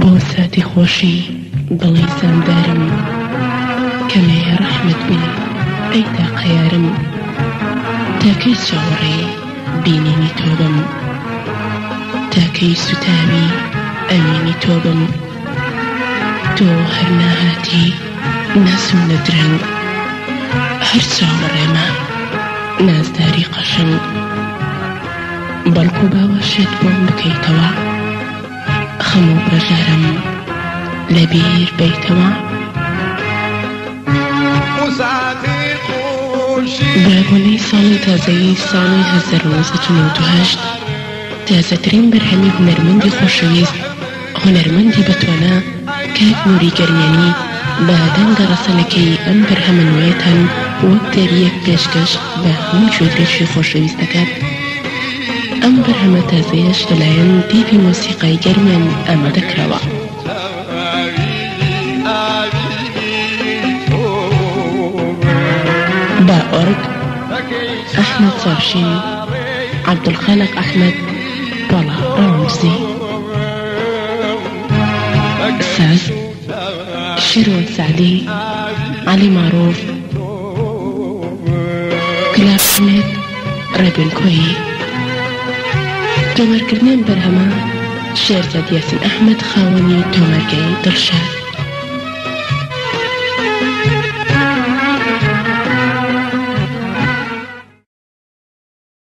بۆ ساتی خۆشی دڵی زاندارم کەمێ ڕەحمت بی ئەی تاقەیارم تاکەی چاوەڕێ بینینی تۆ بم تاکەی سوتاوی ئەمینی تۆ بم تۆ هەر ناهاتی ناسم نەدرنگ هەر چاوەڕێمە نازداری قەشنگ. بەڵکو باوەشت بۆم بکەیتەوە خەموو بەژارم لەبیر بیتەوە بەگۆنەی ساڵی تازەی ساڵی 1992 تازەترین بەرهەمی هونەرمەندی خۆشەویست هونەرمەندی بەتوانە کاک نوری گەرمیانی بە دەنگە ڕەسەنەکەی ئەم بەرهەمە نوێتان وەک دەریەک پێشکەش بە هەموو شوێدرێکی خۆشەویست دەکات. ام برhامata zayashtalaan في موسيقى german ama dakrawa باورج احمد صرشي عبد الخالق احمد طلع رمزي ساس شيرون سعدي علي معروف كلاب سميث ربن كوي تۆمەرکردنیان بەرهەمە شێرزە دیسن ئەحمد خاوەنی تۆمەرگەی دڵشار.